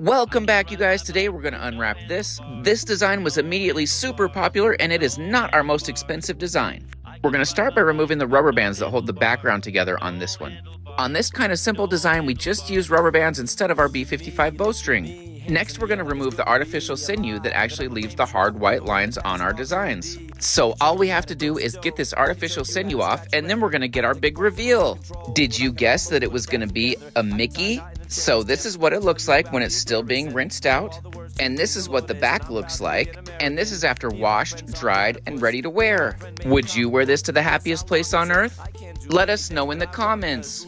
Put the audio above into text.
Welcome back, you guys. Today we're going to unwrap this. This design was immediately super popular and it is not our most expensive design. We're going to start by removing the rubber bands that hold the background together on this one. On this kind of simple design, we just use rubber bands instead of our B55 bowstring. Next, we're going to remove the artificial sinew that actually leaves the hard white lines on our designs. So all we have to do is get this artificial sinew off and then we're going to get our big reveal. Did you guess that it was going to be a Mickey? So this is what it looks like when it's still being rinsed out. And this is what the back looks like. And this is after washed, dried, and ready to wear. Would you wear this to the happiest place on earth? Let us know in the comments.